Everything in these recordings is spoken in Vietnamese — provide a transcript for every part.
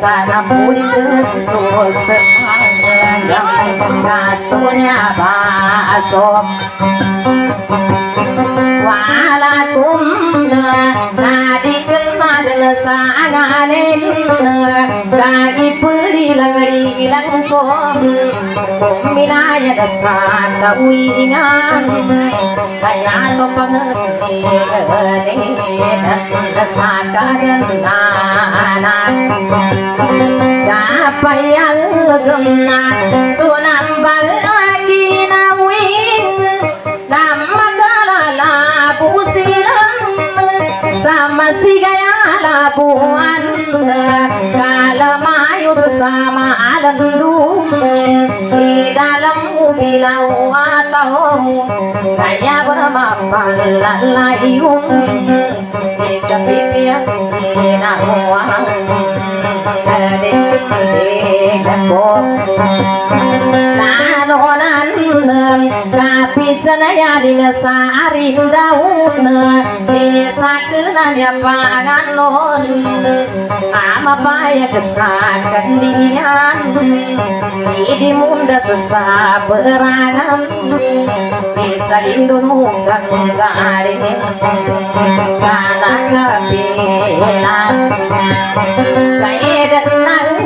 Sana puri dhani sos Yamka sunya baso Wala kumna Nadi kilmadna sana lenna Kagi puri ilangadi ilangkom minaya dasan kaui ingan ayano panagdi dasan kaganana dapayal gumna sunam balaki na ui namagala la pusilam sama sigayala buwan ಬಂದೂರು Kaya bermapalalayung Di kepipian Di nahuang ลาโนนันกาปิสนยาลินสาริดาวุนเทสักนันยาปางันโลนอามาบายกสากันดีงามจีดิมุนดสสาเบรางามเทสลินดุนุงกันมุงกาลิเนสานักกาปิลาไกเดนนัง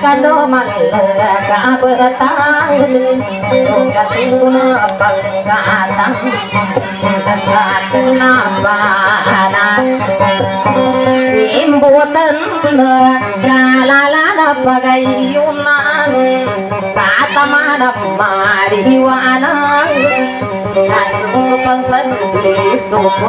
kalo malaka bertang ka tuna bangata ka satna bahana imbutan galala pagayuna satamana mariwana Hãy subscribe cho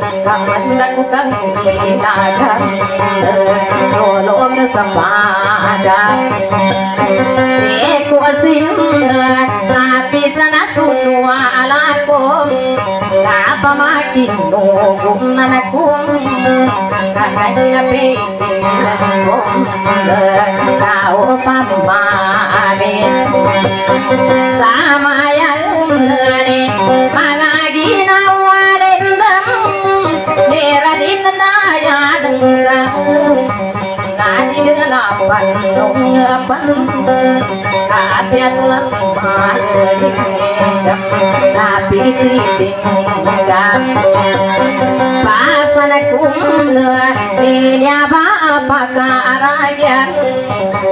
ಕಂದಕ್ಕಂ ಲೋಕ ಸಮಾಜ ಸಾಪಿಸನ ಸುಸುವ ಅಲಾಕೋ ಲಾಪಮಾಕಿ ನೋವು ನನಗೂ ನಾವು ಪಮ್ಮ ಸಾಮ bằng ngọc băng hạ thiên lắm mà đi đã bị suy tình cảm ba sa cũng lừa đi nhà ba maka araya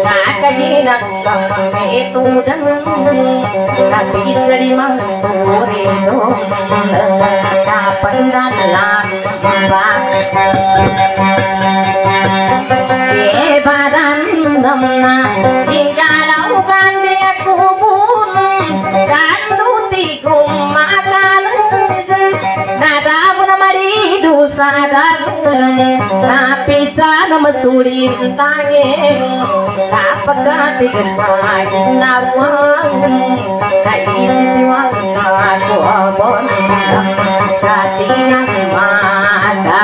kakadina kapetudang tapi selimang sepureno kapandang lambat kebadan eh, namna jingkalau kandia kubun kanduti kumakal nadamu namari dusadar Tapi sana mesuri tanya, tak pernah tiga sama kita buang. Tak ingin siwa kita buang, tak pernah tiga sama.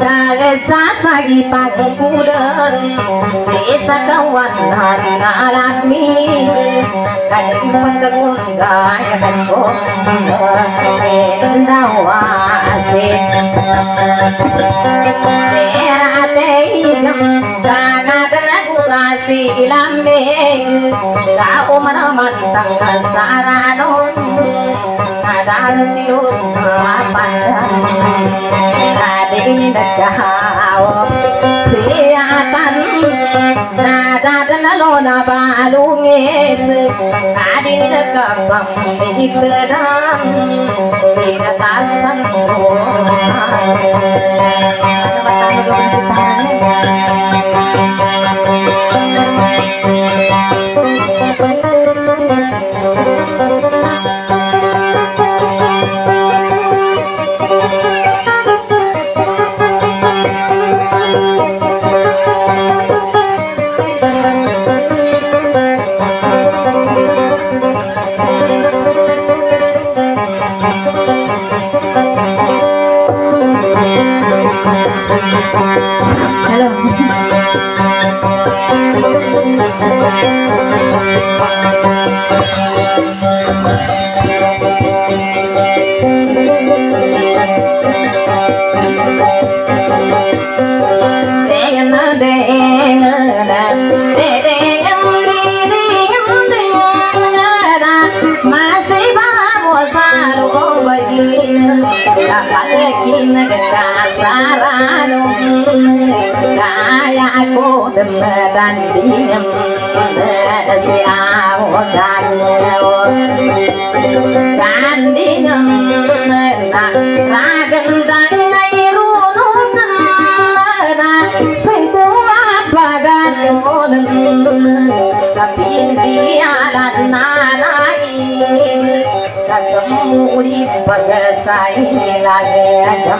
ಸಾಸಾಗಿ ಪಾಕು ಕೂಡ ಸೇಸ ಕವನ್ನಾರಾತ್ಮಿ ಗುಣಗಾಯ ಸಾರಾನು kan siluk mapandang hari negaw siatan nada dan lona balungis hari negabang di terang tidak tangan フフフフ。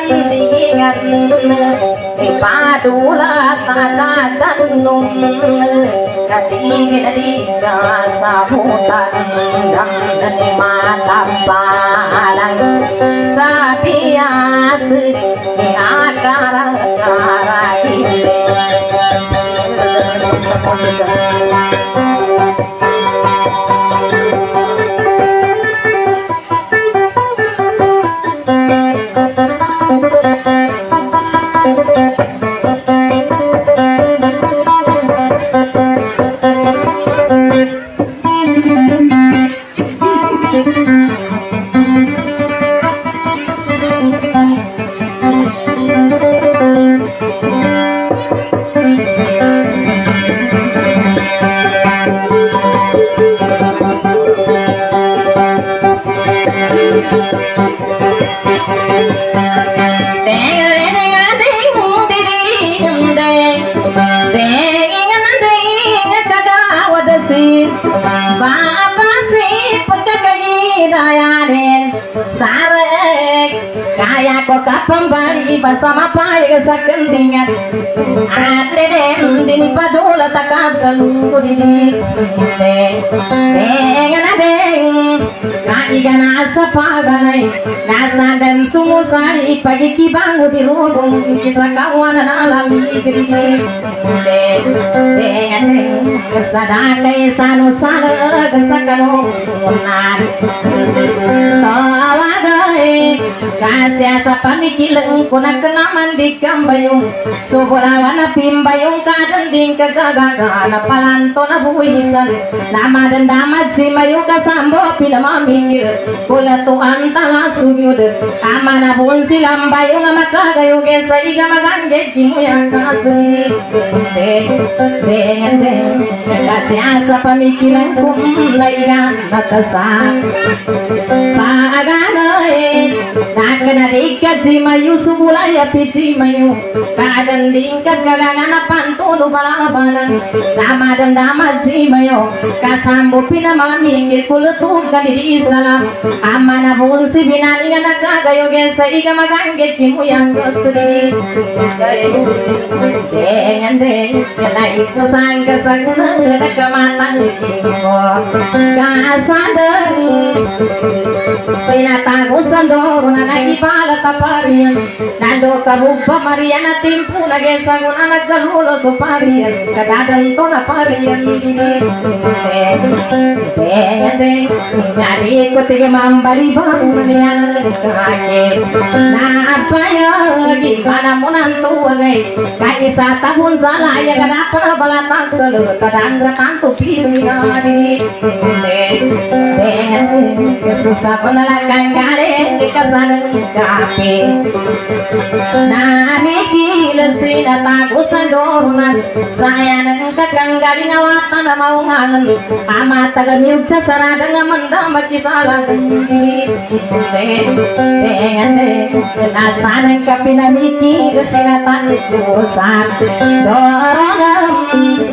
ันดีเงินไปาดูลาตาตาตันนุ่มกะดีกะดีกะสาบูตันดังนันมาตาบาลังสาพิอาสิไปอาการะการะกินเล่ ki bango di ro bo ki sa ka wa na la mi ki ri de de ya de ka sa da Kasya sa pamikilang Kuna kenaman di kambayong Subulawan na pimbayong Kadanding kagagaga Na palanto na buwisan na dan damad si mayo kasambo pinamamingir kulato ang tala sugyud Ama na buon silang bayong Makagayo kesa iga magangge Kimuyang de Deng de, deng Kasya sa pamikilang Kumlaigan Natasak Paganoy Nakanarikat Nangana rika si mayu subulaya pici mayu Kadang diingkat kagangana pantulu balabana Nama dan nama si mayu Kasambu pina mami ingir kulutuka diri salam Amana bun si binani ngana kagayo gesa Iga magangget kimu yang kusri Jangan deh Kena ikut sangka sakuna Kena kemana Kasadari Sapa nalar Nanti kilas sinatan ku sandor nan, saya nengka kenggali nawatan mau mangan, amat agamil cah serada ngamanda maci salah. Dengan dengan dengan dengan dengan dengan dengan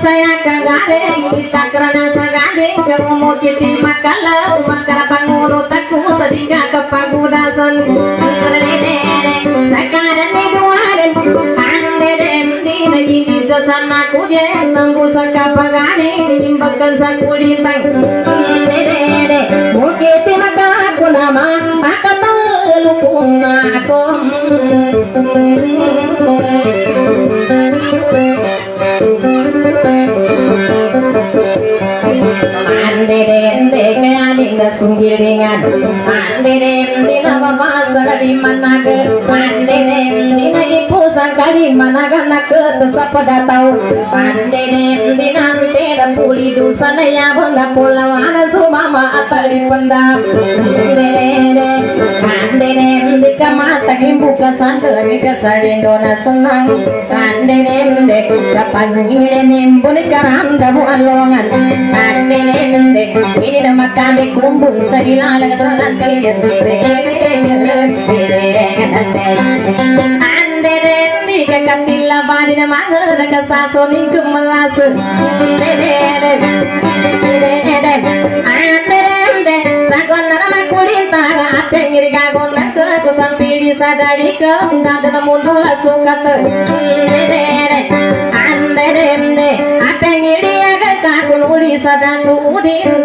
saya kegaring Bisa kerana segaling Kerumu kiti makala Umat karapan urut aku Sedika kepaguna selu Sekarang ni dua rin Pandedem di negi di sesana ku je Nunggu seka pegaring Imbakan sekuli tak Pandedem Bukiti maka aku nama Aku tak lupun aku. Thank you. Kaya dinda sunggiringan Ande dende nama masala di managa Ande đi na ipu sangkali managa na ketesapada tau Ande dende đi da puli dusana ya bangga pulawana sumama atali pendam Ande dende Ande dende kamata kimbuka sandari đi na senang Ande đi kapan ngire nimbuni karanda bu alongan Ande dende ini nama kami kumbung sa ilalang sa lantayan Ande dende kakatila bani na mga nakasasoning kumalas Ande dende Ande dende sakon na naman kulita Ande Ande dende Ate ngiri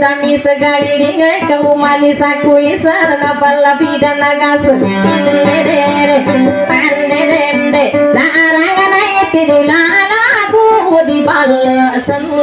ದಾನಿಸ ಗಾಡಿಡಿಗ ಕವು ಮಾನಿಸ ಕುಯಿಸರ ನ ಬಲ್ಲ ಬೀಡ ನಗಾಸ ನಾರಾಯಣಯತಿರಿ ಲಾಲಾ ಗೋದಿ ಬಾಲ ಸನು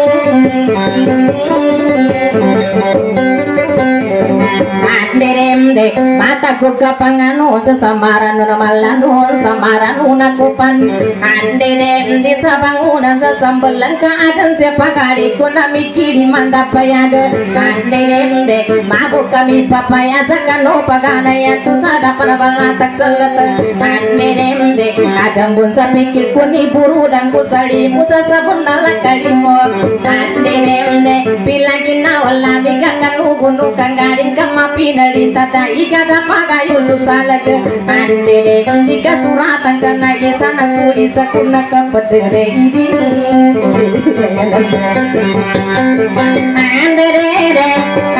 anderemde mata kuka panganu samaranu namalanu samaranu nakupan. Anderemde sabanguna sasambalan ka adan sepakari kunami kiri mandapayada anderemde mabu kami papaya sakano paganaya tusada panabala taksalat anderemde adambun sapikir kuni buru dan kusari musa sabun nalakari mo. Anderemde pilagi nawala bigakan hubunu kangga. கம்மா பீனடி andere இகத பகாயுள்ளு சாலது அந்தரே இக சுராதங்க நகிசன கூடி சகுன கப்பத்துரே இடி andere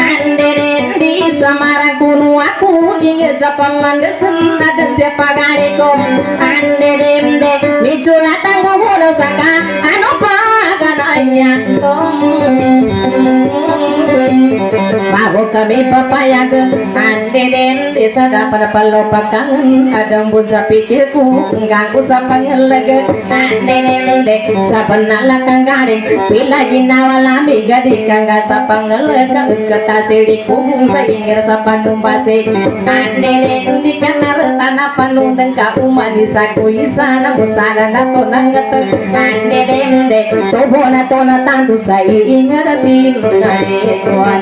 andere di samara guru aku ingin sepemanda sena dan sepagariku ande demde miculatan guru saka. Anu pagana ya tomu Mabuka kami papayag Andirin di dapat para palupakan Adambun sa pikirku Ngangku sa pangalag Andirin di sa panalakan garin Pila ginawala mi gadi Kanga sa pangalag Katasiri kung sa ingir sa panumbasi Andirin di kanar Tanah panundang ka umanisa Kuisa na musala na to Nangat Andirin di Tubo na to na tandu sa iingar Di lugar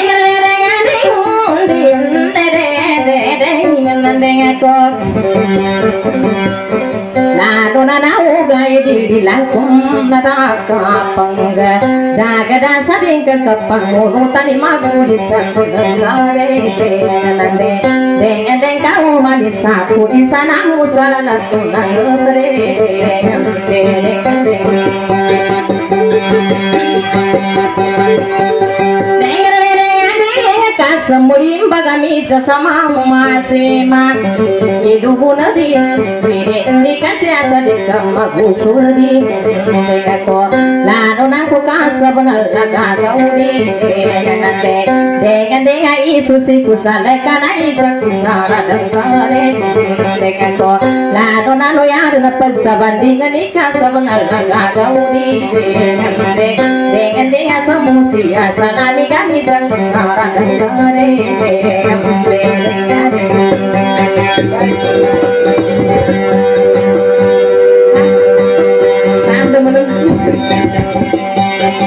là Kaya na Pasalinan Soriana. Lalu đi uga di langkum ta kapangga daga dasa da kapang ulu tani magu di satu nare nande dengan deng kau manis sapu di sana musala natu nangre de de sama de Idugu nadi Pire ni kasih asa di de gusul di Semurim bagami jasama mumasema Irugunadi Vire indikasi asadik kamagusuradi Dekako la si kusale kanai kusara kusara dengkare la dona lo yar na pagsabandingan ikasa benar laga gaudi Dengan dengan semusi asa nami kami jang kusara dengkare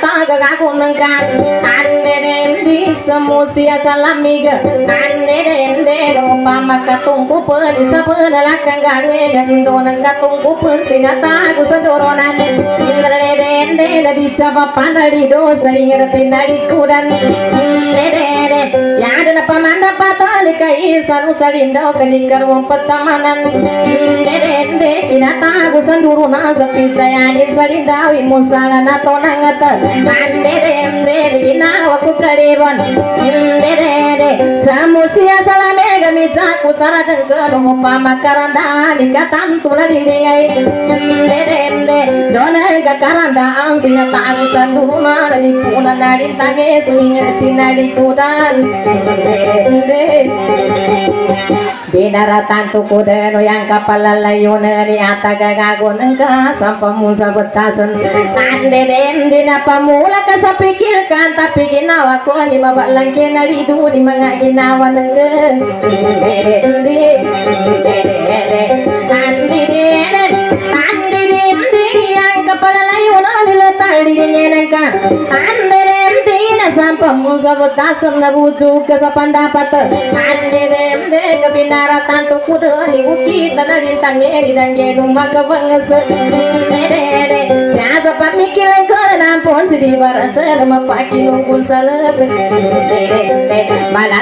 kagagakundangkan Anderende semusia salamiga Anderende rupa makatungku pen Sepenelakang garwe dan donang katungku pen Sinataku sedoronan Anderende dari cabapa dari dosa Ingerti dari kudan Anderende Yang ada paman kai saru sarinda kanikar wampatamanan dende pinata gusan duruna zapi jayani sarinda wimusala nato nangata. Mandere ku karibon indere samusia salame gami jaku saradan kanu upama karanda nikatan tulari ngai indere inde dona ga karanda ansiya taru sanduhuma nani puna nadi tange suinga tinadi kudan indere Binara tantu kuda no yang kapal layu nari ataga gagun engka sampa musa betasun ande den dina pamula kasapikir kan tapi ginawa ko ani mabak lang kenari du di mga ginawa nang de de de de de de de de de de de de de de de de de de de Sedih barasa ma paki no kun sala pe pada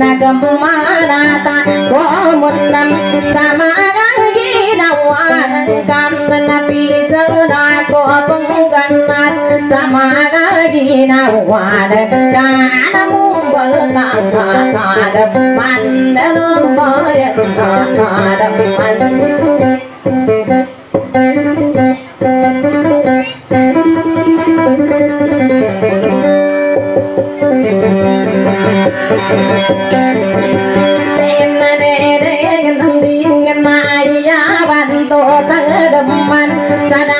nagamaranata một năm sama ginawa ginawa ng kanamong balasa nadam mandalong bayan nadam na banto kaldeman na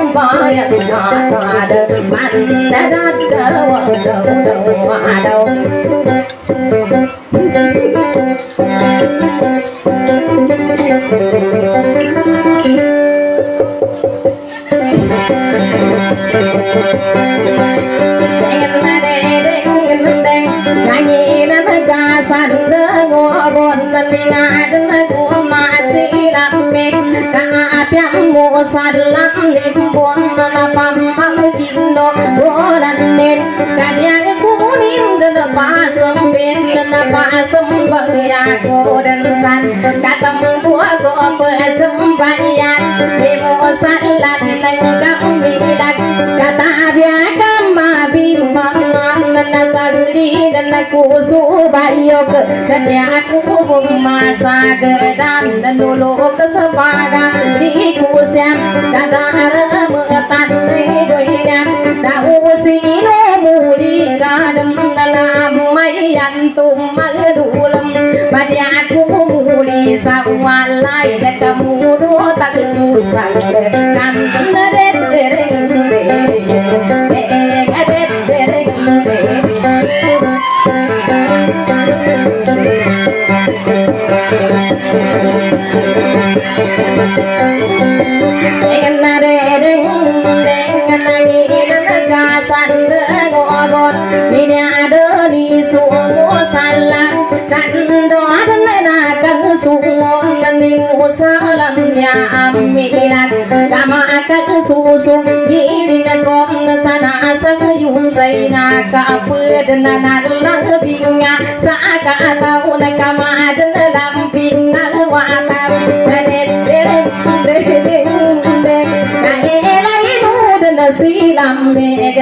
salan kami lat kapai dereng dereng lagan nanti aku dengkam kagemana taku mampu kakenam manasaki sutau wadadan kembali dan silum bayang ada mandadat wadau wadau salam limpun napam kindo goran nen kanyang kuning dan pasam ben dan pasam bagya goran san katam buah go pasam bagya demo salat nang sagli dan kusu bayok dan ya aku masa gedan dan dulu kesepada di kusam dan arah mengetan doinya tahu sino muli kadem dalam mayan tumadulam pada aku muli sawalai dan kamu dua tak usang kan dereng dereng akan susu Gini dan kom sana Sayun sayna Ka na nalang binga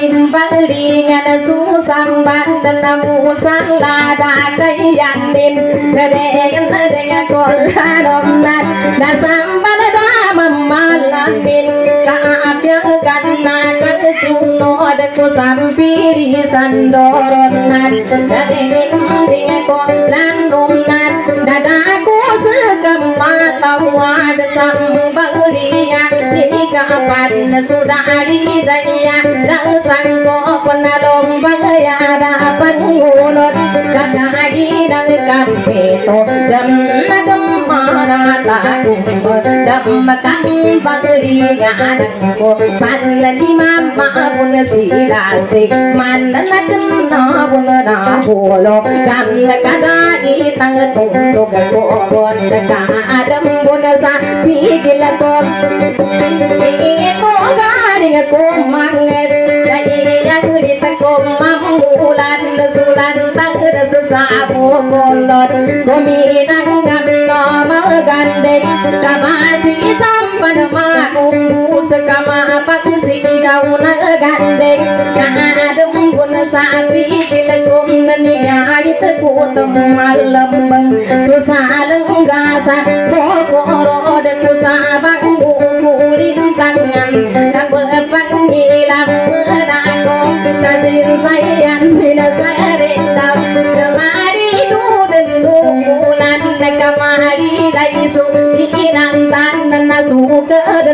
bensa benal la penggana atat aku dem na kadang lor kesulitan kari Salat kami bali ngada susam bandan namu salada kayang din kade ngada ngakola domnat dasam mamalanin kaapyang kanna kasuno adako san sandoron nat kade ngada ko landom nat dadaku kapan sudah hari daya dan sangko penalom bagaya dapat ngunut kakagi kampeto dan nagam mana tahu dam kan bagri anakku mana di mama pun silastik mana nakan na pun na bolo kan kadagi tang tunggu ko pun ka கிளக்கோம் கோமாங்க கோமாங்க susah lenggasa kokoro dan kusabang kukurin tangan kabel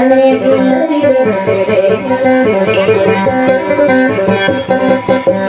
Thank you.